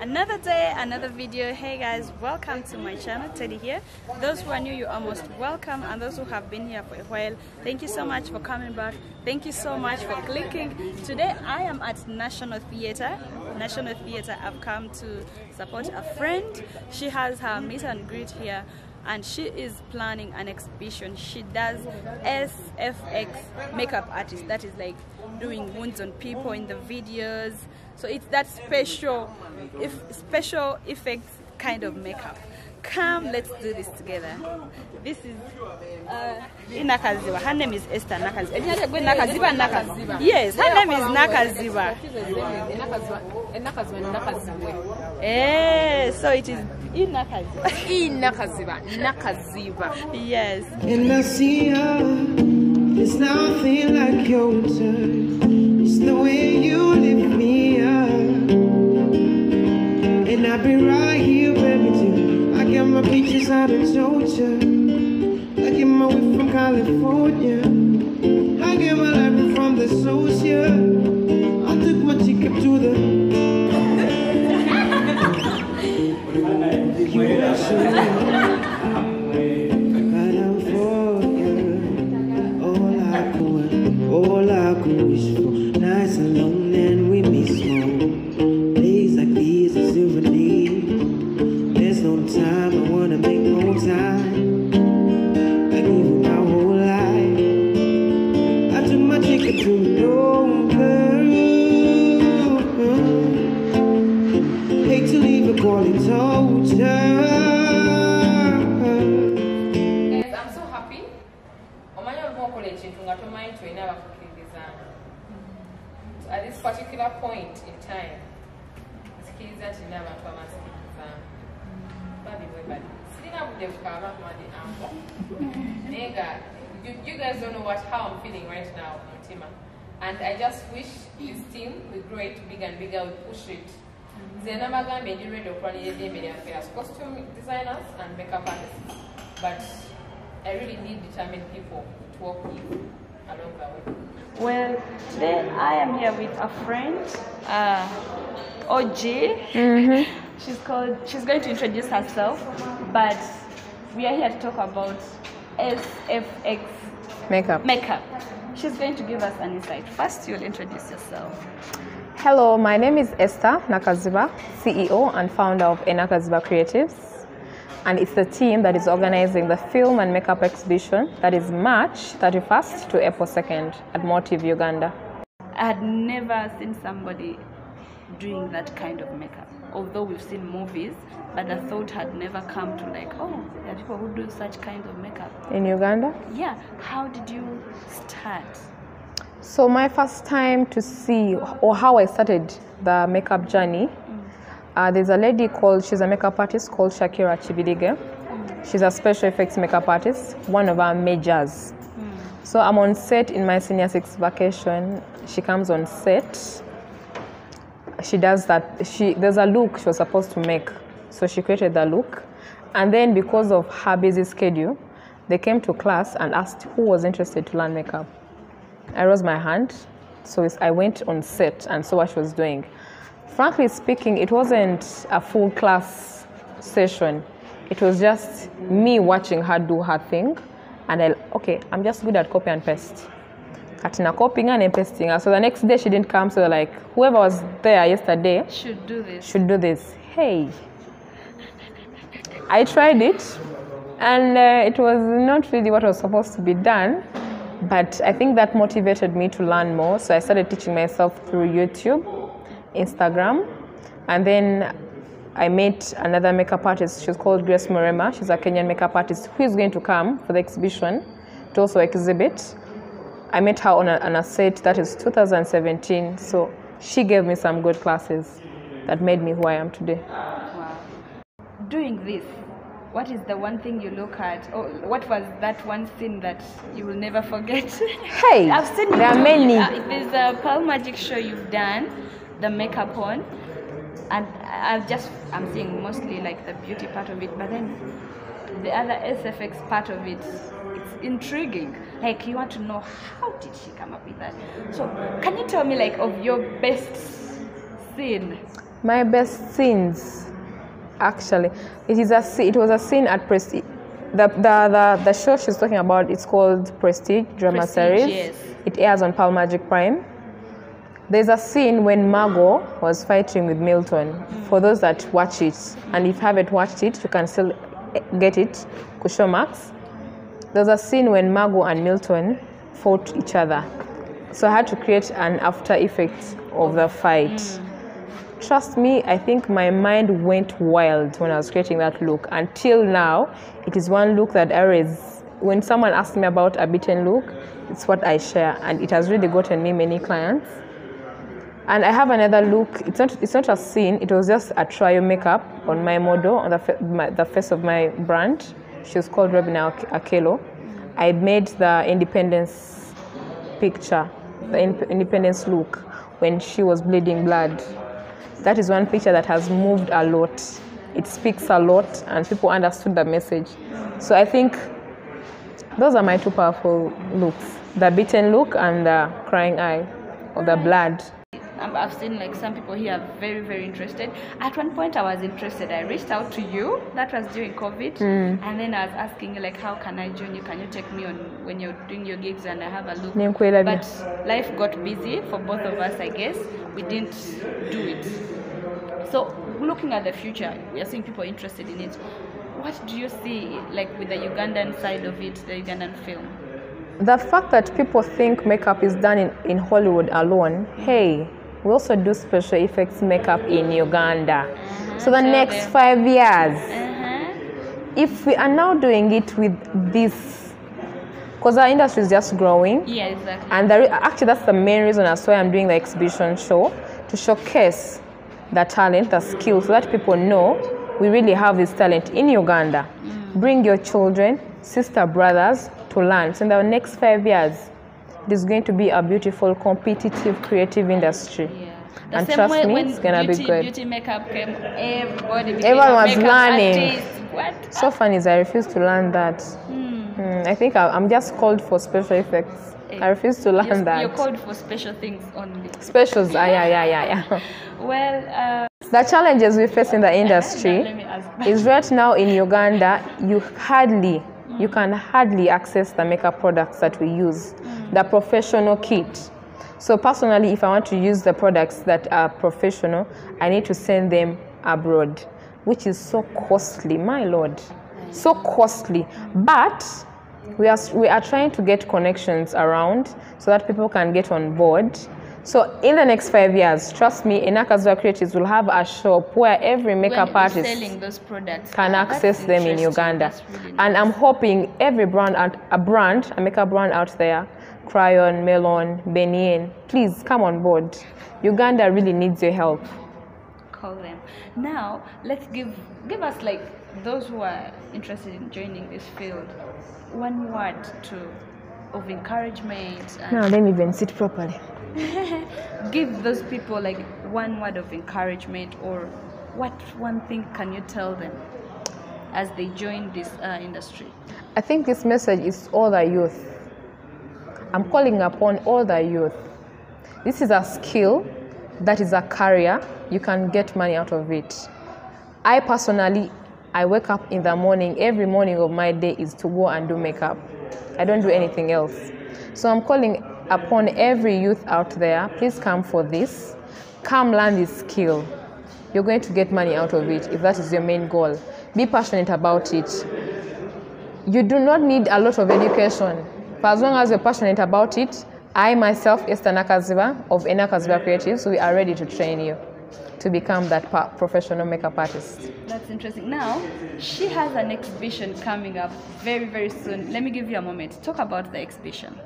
Another day, another video. Hey guys, welcome to my channel. Teddy here. Those who are new, you're almost welcome, and those who have been here for a while, thank you so much for coming back. Thank you so much for clicking. Today, I am at National Theatre. National Theatre. I've come to support a friend. She has her meet and greet here and she is planning an exhibition. She does SFX makeup artist. That is like doing wounds on people in the videos. So it's that special, if special effects kind of makeup. Come, let's do this together. This is uh, Nakaziba. Her name is Esther Nakaziba. Nakaziba, Nakaziba. Yes, her name is Nakaziba. Eh, so it is Enakaziba. Enakaziba. Nakaziba. Yes. And I see her, there's nothing like your touch. It's the way you lift I've been right here, baby, too. I get my peaches out of Georgia. I get my weed from California. I get my life from the social. I took my ticket to the But quality torture. Guys, I'm so happy. Omanya olimo okola ekintu nga tomanyi tulina abakukkiririzanga. So at this particular point in time, nzikiriza nti nina abantu abansikirizanga. Babi bali. Sirina budde bukaaba kumadi ambo. Naye nga you, guys don't know what how I'm feeling right now, Mutima. And I just wish this team will grow it bigger and bigger, we push it. Nze nabagambye ndi ready okulanira eddembe lyaffe as costume designers and makeup artists but i really need determined people to work with along the way Well, today I am here with a friend, uh, OG. She's called. She's going to introduce herself, but we are here to talk about SFX Makeup. makeup. She's going to give us an insight. First, you'll introduce yourself. Hello, my name is Esther Nakaziba, CEO and founder of Enakaziba Creatives. And it's the team that is organizing the film and makeup exhibition that is March 31st to April 2nd at Motive, Uganda. I had never seen somebody doing that kind of makeup. Although we've seen movies, but the thought had never come to like, oh, there are people who do such kinds of makeup. In Uganda. Yeah, how did you start? So, my first time to see or how I started the makeup journey, mm. uh, there's a lady called, she's a makeup artist called Shakira Chibidige. Mm. She's a special effects makeup artist, one of our majors. Mm. So I'm on set in my senior six vacation. She comes on set. She does that. She there's a look she was supposed to make, so she created the look, and then because of her busy schedule, they came to class and asked who was interested to learn makeup. I raised my hand, so I went on set and saw what she was doing. Frankly speaking, it wasn't a full class session. It was just me watching her do her thing, and I okay, I'm just good at copy and paste. Katina copying and pasting. So the next day she didn't come, so like whoever was there yesterday Should do this. should do this. Hey, I tried it, and uh, it was not really what was supposed to be done. But I think that motivated me to learn more. So I started teaching myself through YouTube, Instagram, and then I met another makeup artist. She's called Grace Morema. She's a Kenyan makeup artist who is going to come for the exhibition to also exhibit. I met her on a, on a set that is 2017. So she gave me some good classes that made me who I am today. Wow. Doing this, what is the one thing you look at? Or what was that one scene that you will never forget? Hey, I've seen there are do- many. Uh, there's a Pearl Magic show you've done, the makeup on, and I've just I'm seeing mostly like the beauty part of it, but then the other SFX part of it, intriguing. Like you want to know how did she come up with that? So can you tell me like of your best scene? My best scenes, actually, it is a it was a scene at Prestige. The, the, the, the show she's talking about it's called Prestige drama Prestige, series. yes. It airs on Pearl Magic Prime. There's a scene when Margot was fighting with Milton. For those that watch it, and if you haven't watched it, you can still eh, get it. ku Showmax. There's a scene when Margot and Milton fought each other. So I had to create an after effect of the fight. Mm. Trust me, I think my mind went wild when I was creating that look. Until now, it is one look that I always, when someone asks me about a beaten look, it's what I share, and it has really gotten me many clients. And I have another look. It's not. It's not a scene. It was just a trial makeup on my model on the my, the face of my brand. She was called Robina Ak- Akelo. I made the independence picture, the in- independence look when she was bleeding blood. That is one picture that has moved a lot. It speaks a lot, and people understood the message. So I think those are my two powerful looks: the beaten look and the crying eye, or the blood. Um, I've seen like some people here are very, very interested. At one point, I was interested. I reached out to you. That was during COVID, and then I was asking you like, how can I join you? Can you take me on when you're doing your gigs and I have a look? But life got busy for both of us. I guess we didn't do it. So looking at the future, we are seeing people interested in it. What do you see like with the Ugandan side of it, the Ugandan film? The fact that people think makeup is done in, in Hollywood alone, hey, we also do special effects makeup in Uganda. So the next five years, Uh-huh. if we are now doing it with this, because our industry is just growing, Yeah, exactly. and re- actually that's the main reason as why I'm doing the exhibition show to showcase the talent, the skills, so that people know we really have this talent in Uganda. Bring your children, sister, brothers to learn. So in the next five years, is going to be a beautiful, competitive, creative industry. Yeah. The And same trust way me, when it's gonna be beauty, good. Beauty makeup came, everybody Everyone was learning. What? So funny is I refuse to learn that. Hmm. Hmm, I think I, I'm just called for special effects. I refuse to learn You're, that. you're called for special things only. Specials, ah, yeah, yeah, yeah, yeah. Well, uh, The challenges we face in the industry is right now in Uganda, you hardly, you can hardly access the makeup products that we use, mm. the professional kit. So personally, if I want to use the products that are professional, I need to send them abroad, which is so costly, my lord, so costly. But we are we are trying to get connections around so that people can get on board. So in the next five years, trust me, Enakaziba Creatives will have a shop where every makeup artist selling those products, can Ah, access them in. Uganda. Really And I'm hoping every brand, out- a brand, a makeup brand out there, Kryolan, Mehron, Benien, please come on board. Uganda really needs your help. call them. Now, let's give give us like those who are interested in joining this field, one word to of encouragement and Now let me even sit properly. give those people like one word of encouragement or what one thing can you tell them as they join this uh, industry I think this message is all the youth. I'm calling upon all the youth. This is a skill, that is a career. You can get money out of it. I personally, I wake up in the morning. Every morning of my day is to go and do makeup. I don't do anything else. So I'm calling upon every youth out there. Please come for this. Come learn this skill. You're going to get money out of it if that is your main goal. Be passionate about it you do not need a lot of education. For as long as you're passionate about it, I myself, Esther Nakaziba of Enakaziba Creatives, we are ready to train you to become that professional makeup artist. that's interesting now she has an exhibition coming up very very soon let me give you a moment talk about the exhibition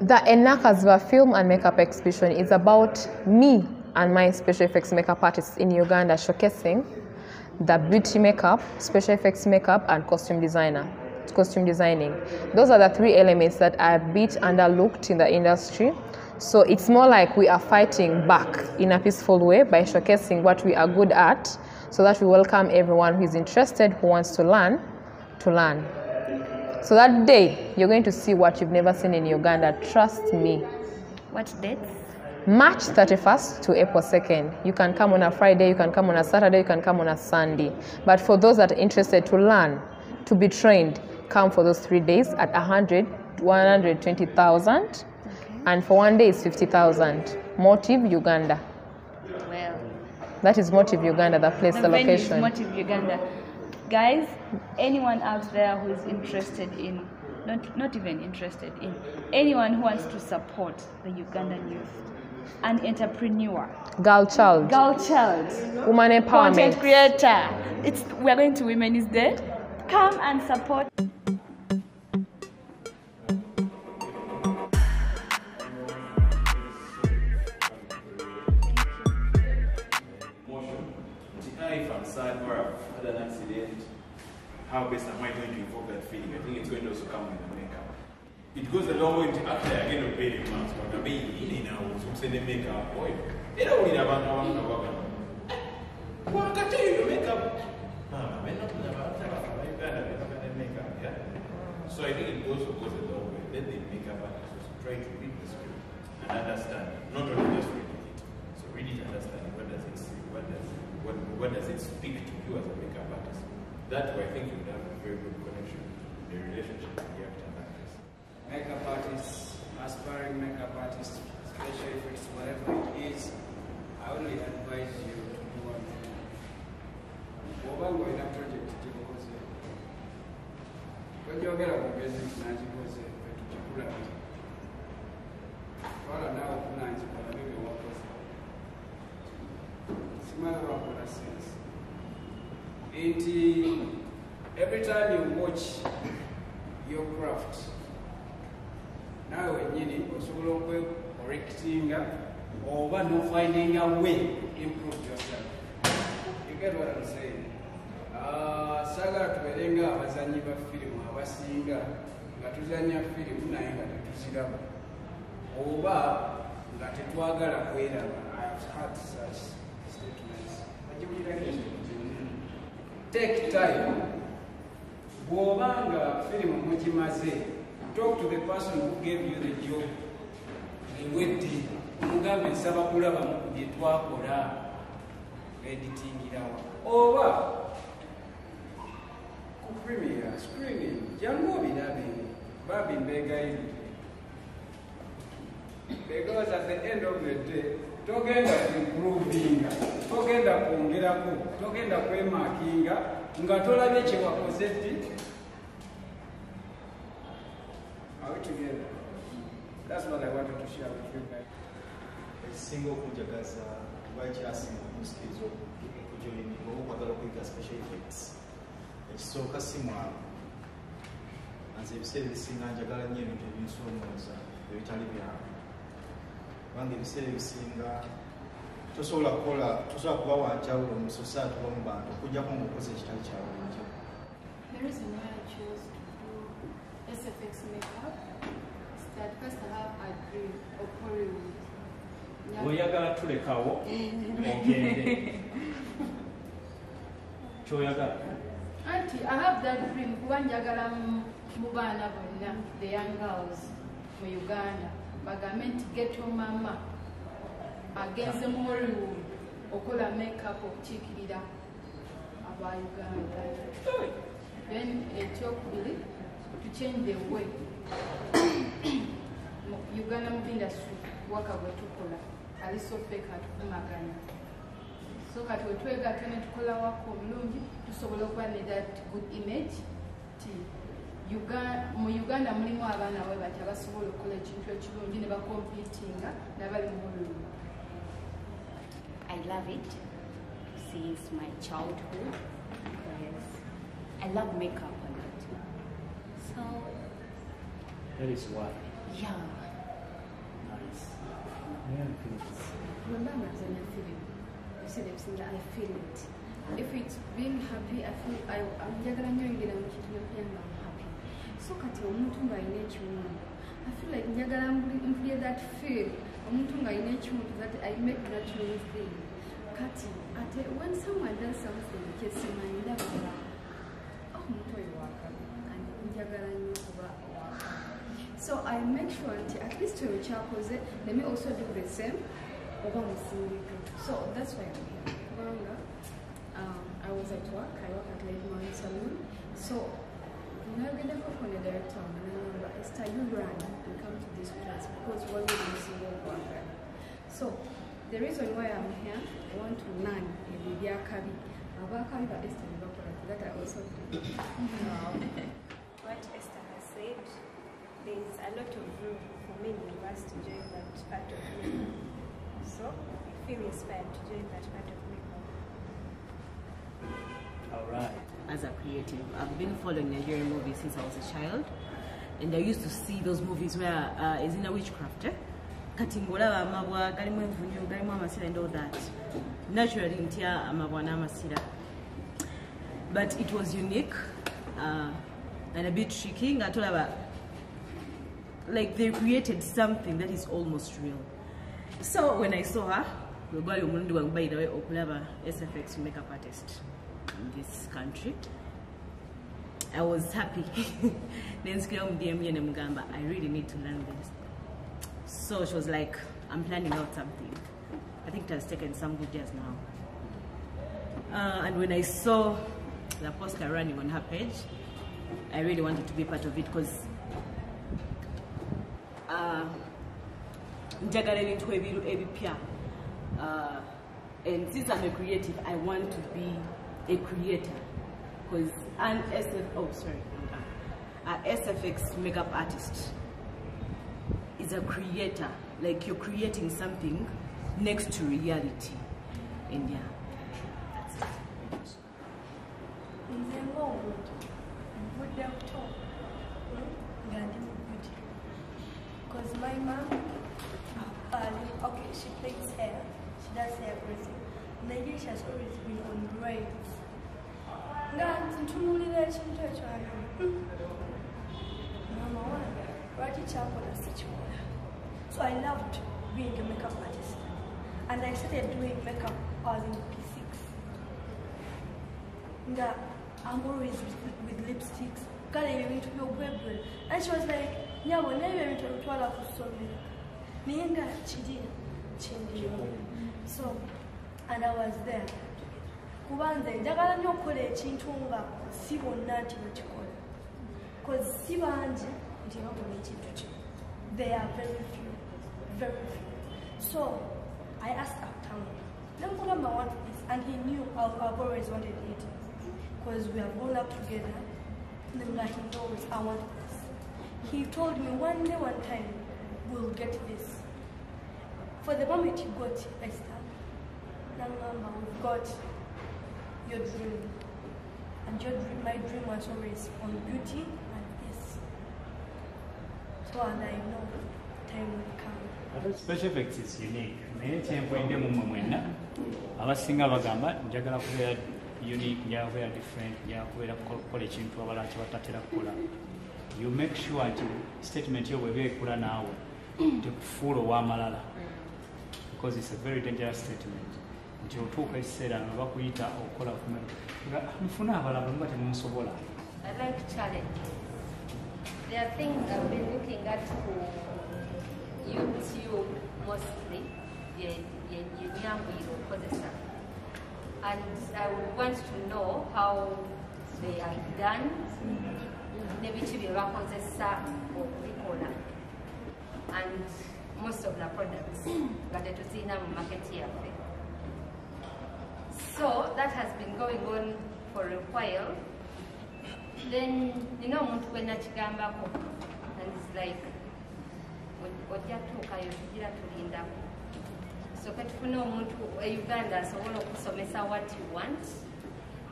The Enakaziba Film and Makeup Exhibition is about me and my special effects makeup artists in Uganda showcasing the beauty makeup, special effects makeup, and costume designer, costume designing. Those are the three elements that are a bit underlooked in the industry. So it's more like we are fighting back in a peaceful way by showcasing what we are good at, so that we welcome everyone who is interested, who wants to learn, to learn. So that day, you're going to see what you've never seen in Uganda. Trust me. what dates March 31st to April 2nd. You can come on a Friday, you can come on a Saturday, you can come on a Sunday. But for those that are interested to learn, to be trained, come for those three days at 100, 120,000. And for one day, it's 50,000. Motive Uganda. Well, That is Motive Uganda, the place, the, the location. Motive Uganda. Guys, anyone out there who is interested in, not, not even interested in, anyone who wants to support the Ugandan youth, an entrepreneur, Girl child. girl child, Woman content empowerment. creator. It's we're going to Women is Dead. Come and support. How best am I going to evoke that feeling? I think it's going to also come with the makeup. It goes a long way to after I get a paid but I mean, you know, some say the makeup, boy. They don't need about now, I'm not Well, I can tell you the makeup. Mama, we're not about. I'm to makeup, yeah? So I think it also goes a long way. Let the makeup artist try to read the script and understand, not only just reading it. So read it, understand what does it say, what does what, what does it speak to you as a makeup artist. That way, I think you'd have a very good connection, the relationship with the actor actress. makeup artists, aspiring makeup artists, special effects, whatever it is, I only advise you to do one thing. Oba ng'olina project gy'okoze, tojjogera ku basics n'agikoze, oba nofinding a way improve yourself. You get what I'm saying? Ah, saagala tubeere nga abazanyi ba firimu abasinga nga tuzanya firimu naye nga tetuziraba. Oba nga tetwagala kweraba. Take time. Bw'oba nga firimu mugimaze talk to the person who gave you the job. Ewedde omugambe nsaba kulabamu ku bye twakola editingirawa oba ku premier screening jangu obirabe babi mbegayirire because at the end of the day togenda improvinga togenda kwongerako togenda kwemakinga nga tolabye kyewakoze ddi Are we together? That's what I wanted to share with you guys. Ekisinga okunjagaza lwakyasinga okusikiriza okujoyininga oba okwagala okuyiga special effects. Ekisooka si mwangu nze ebiseera ebisinga njagala nnyo ebintu ebinsoomooza ebitali byangu kubanga ebiseera ebisinga tosobola kukola tosobola kuba wanjawulo mu society oba mu bantu okujjako ngaokoze ekitali kya bulijjo The reason why I chose to do SFX makeup. Is that first I have a dream of Hollywood. Oyagala tulekawo ogende kyoyagala Auntie, I have that dream kuba njagala mu- baana bonna the young girls mu Uganda bagambe nti geto mama agenze mu Hollywood okola makeup okukiikirira aba Uganda. Then ekyokubiri to change the way Uganda mu industry waka bwe tukola ali so fake atufumaganya so kati wetwegatta ne tukola waka omulungi tusobola okuba ne that good image ti mu uganda mulimu abaana bwe bati abasobola okukola ekintu ekirungi ne bakompitinga nabali mu Hollywood. I love it since my childhood because I love makeup a lot. So, that is why yeah. Yeah, please. Remember Tanzania feeling. You said ebisinga I feel it. If it's being happy, I feel I I'm nnyo oyingira mu kintu n'okulya nga I'm happy. So. I feel like njagala mbuli- mpulye that feel. Omuntu ng'alina ekiwundu that I make that real thing. Kati ate when someone does something kyesimanyi ndaba oh omuntu oyo waka and njagala nnyo kuba waka. So I make sure that at least to cyakoze let me also do the same. So that's why I'm here. Um, I was at work, I work at Lady Marine Saloon. So nagendeko for the director nangamba Esther you run and come to this place because we're really musinga okwagala. So the reason why I'm here, I want to learn ebyo ebyakabi. Abakabi ba Esther ne bakola that I also do. what Esther has said, there's a lot of room for many of us to join that part of makeup. So I feel inspired to join that part of makeup. All right. as a creative. I've been following Nigerian movies since I was a child, and I used to see those movies where uh, is in a witchcraft. Eh? kati ng'olaba amabwa galimu envunyu galimu amasira and all that naturally ntya amabwa n'amasira but it was unique uh, and a bit tricky nga tolaba like they created something that is almost real. So when i saw her by the way okulaba sfx makeup artist in this country. I was happy. Nemugamba i really need to learn this. So she was like i'm planning out something. I think it has taken some good years now. Uh, and when i saw the poster running on her page i really wanted to be part of it because uh, njagala ebintu ebiru ebipya uh, and since i'm a creative i want to be a creator. Because an SF, oh sorry a sfx makeup artist is a creator. Like you're creating something next to reality. And yeah that's it nze ng'omuntu nvudde buto nga ndi mu beauty because my mom uh, okay she plays hair she does hair everything naye she has always been on braids nga ntunulira ekintu ekyo mama wange lwaki kyakola sikikola so i loved being a makeup artist and i started doing makeup I was in p6 nga I'm always with, with lipsticks. Kale ebintu byobwebwe and she was like nyabo nebyo ebintu ebitwala ku ssomero naye nga kiri kindimu so and i was there. Kuba nze njagala nnyo okukola ekintu nga si bonna nti bakikola cause si bangi nti bakola they are very few very few. So i asked uptown nemugamba want this and he knew I've always wanted it because we have grown up together. And he knows I want this. He told me one day, one time, we'll get this. For the moment you got Esther, Nangamba, we've got your dream. And your dream, my dream was always on beauty and this. So and I know time will come. special effects is unique naye kyenkwende mumwe mwenna abasinga bagamba njagala kubeera unique njagala kubeera different njagala kubeera kukola ekintu abalala kyebatatera kukola you make sure nti statement yo bweba ekula naawe tekufuula ow'amalala because it's a very dangerous statement. Nti otuuka ekiseera nga bakuyita okukola mufune abalala muba challenge. There are things I've been looking at for YouTube mostly, yenyambwiro kozesa. And I would want to know how they are done, nebiki bye bakozesa okubikola. And most of the products that nga tetuzirina mu market yaffe. So that has been going on for a while. Then you nina omuntu gwe nakigambako and it's like ojja tuukayo tugira tulindako so katufune omuntu e eh, uganda asobola okusomesa what you want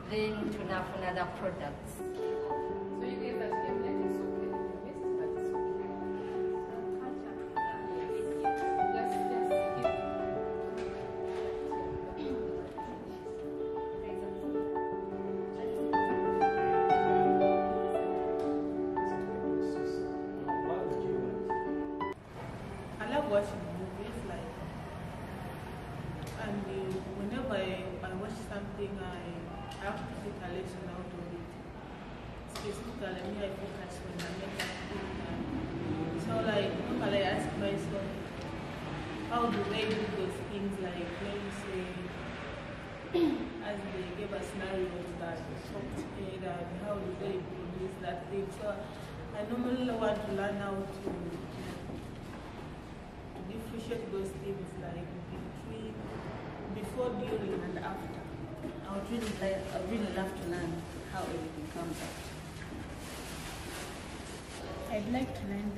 then tunafuna the products how do they do those things like let me say as they gave us scenarios that talked it and how do they produce that thing. So I normally want to learn how to to differentiate those things like between before, during and after. I would really like, I would really love to learn how everything comes out. I'd like to learn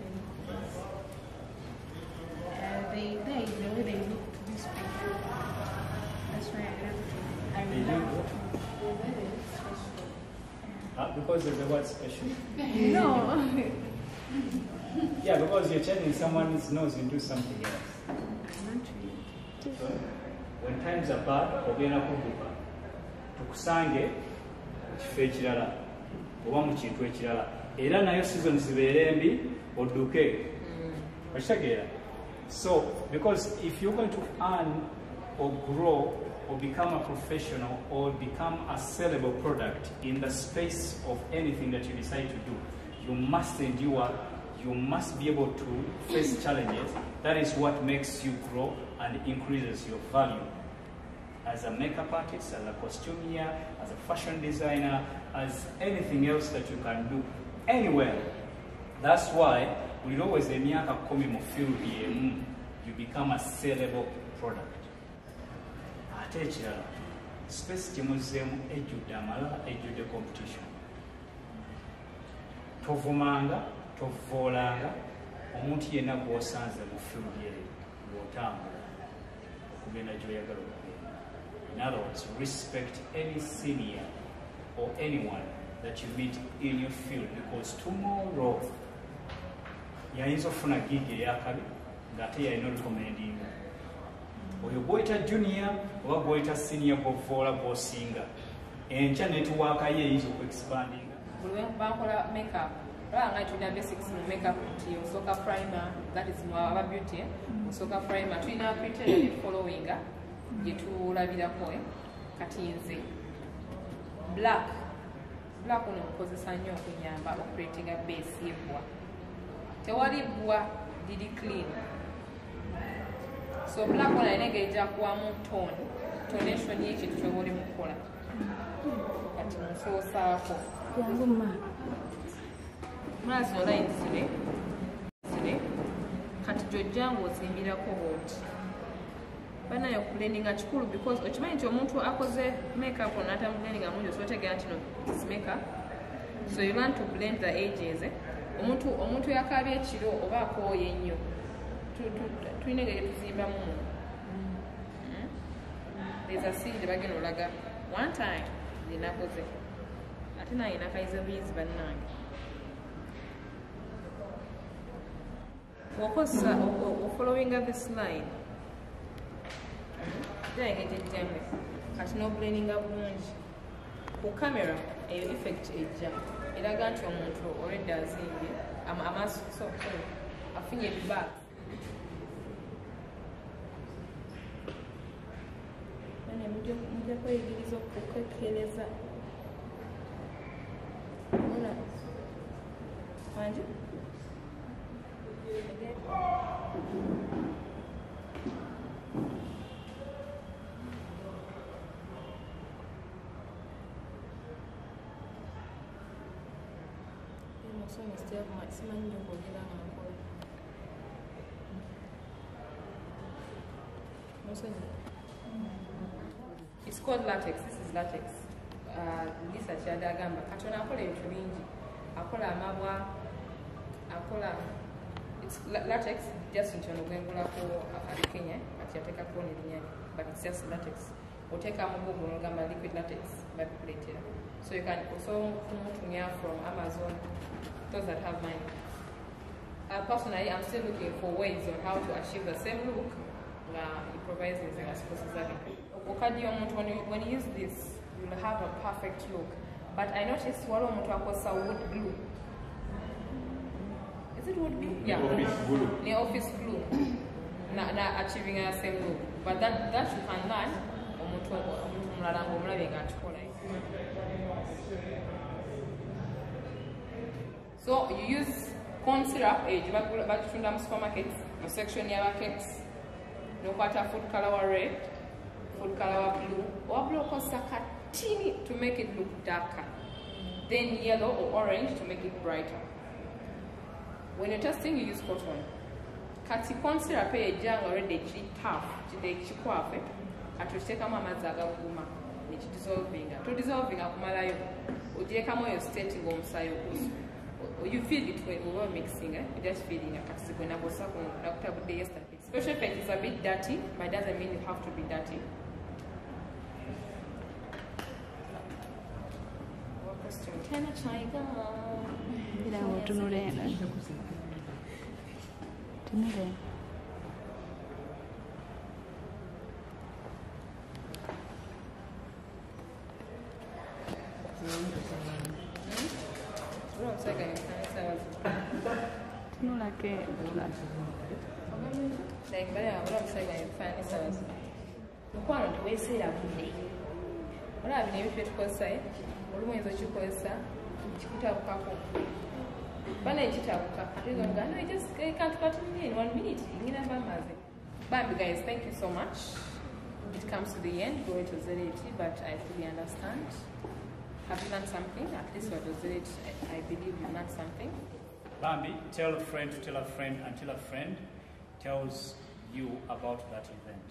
because of the word special. No. Yeah, because you're turning someone's nose into something else. So, when times are bad, ogenda kudduka tukusange mu kifo ekirala oba mu kintu ekirala era nayo season zibeere embi odduke okitegeera so because if you're going to earn or grow or become a professional or become a sellable product in the space of anything that you decide to do you must endure you must be able to face challenges that is what makes you grow and increases your value as a makeup artist, as a costumier, as a fashion designer, as anything else that you can do anywhere. That's why we always emyaka kumi mu field yemu mm, you become a sellable product. Ate ekirala space gyemuzeemu ejjudde amalala ejjudde competition. Tovumanga, tovoolanga omuntu yenna gw'osanze mu field eyo ng'otambula okugenda gy'oyagala okugenda. In other words, respect any senior or anyone that you meet in your field because tomorrow yayinza okufuna gig eyakabi ng'ate yalina recommending oyo gw'oyita junior oba gw'oyita senior gw'ovoola gw'osinga. Enkya netuwaakayo eyinza okuexpandinga bankola makeup olaba nga tulina basics mu makeup nti osooka primer that is aba beauty osooka primer tulina criteria ne followinga gye tulabirako eh? kati nze. Black black ono nkozesa nnyo okunyamba okuretinga base yebbwa tewali bbwa liri clean so black ono alina engeri gyakuwamu tone tonation y'ekintu kyoba oli mukukola kati nsoosaako mulazi online zire. Zire. Kati gyojja ng'ozimbirako bwoti. Banayo kuleninga kikulu because okimanyi nti omuntu akoze makeup onatamuleninga mulungi osobotegera nti no makeup. So you learn to blend the ages. Omuntu omuntu yakabya ekiro oba akooye ennyo tulina engeri tuzimbamu. Muno Mm? there's a scene gye bagenda olaga. One time ninakoze ate naye nakayiza buyizi bannange. Wakozesa ofollowinga this line. Gyayengeri ejjambe kati nobuleninga bulungi ku kamera eyo effect ejja. Eraga nti omuntu olwedde azimbye ama- amaaso afunye ebibaag ne mujja kweyigiriza okukekkereza muna wangi musomesitemanyi nyo kwogera nga It's called latex. This is latex. Uh, Lisa kyadde agamba katonda akola ebintu bingi. Akola amabwa akola latex just nti ono gwengulako ali kenya kati yateekako nerinnya lye, but it's just latex. Oteekamu google nogamba liquid latex babikuleetera so you can also kumutumya from amazon those that have money uh, personally i'm still looking for ways on how to achieve the same look nga improvises nga siposi zake okadi oh, omuntu when you, when you use this you'll have a perfect look. But i noticed waliwo omuntu akozesa wood glue. Is it wood glue? Yeah. Office glue. ne office glue. Na, na achieving a same look. But that, that you can learn omuntu omuntu mulala ngaomulabe nga so you use corn syrup bagula- bagitunda mu supermarket mu section y'abakeks nokwata food color wa red food color wa blue. Owa blue okozesa katini to make it look darker. Then yellow or orange to make it brighter. When you're testing you use cotton kati eyo ejjanga already ekiri tough kide kikwafe kati okiteekamu amazzi agakuuma nekidissolvinga todissolvinga kumalayo ogirekamu oyo state ng'omusaayi ogusu you feel it when we were mixing eh? you just feeling it. Kati gwe nakosa nakutabudde yesterday special effect is a bit dirty but doesn't mean you have to be dirty Question tena chaiga Ila ngo tunule ena. Tunule. Guys thank you so much. It comes to the end. Going to ZAT but I fully understand. Have you learned something? At least what was it. I believe you learned something. Bambi, tell a friend to tell a friend until a friend tells you about that event.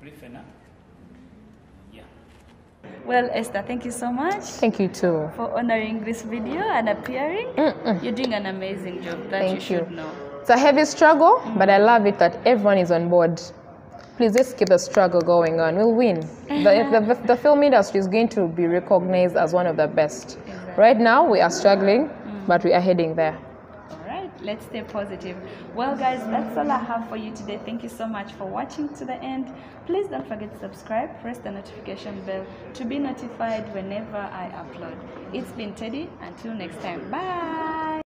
Prifena? Yeah. Well, Esther, thank you so much. Thank you too. For honoring this video and appearing. You're doing an amazing job that you Thank should you. know. It's a heavy struggle, but I love it that everyone is on board. Please let's keep the struggle going on. We'll win. The, the, the film industry is going to be recognized as one of the best. Right now, we are struggling, mm. but we are heading there. Let's stay positive. Well, guys, that's all I have for you today. Thank you so much for watching to the end. Please don't forget to subscribe, press the notification bell to be notified whenever I upload. It's been Teddy. Until next time, bye.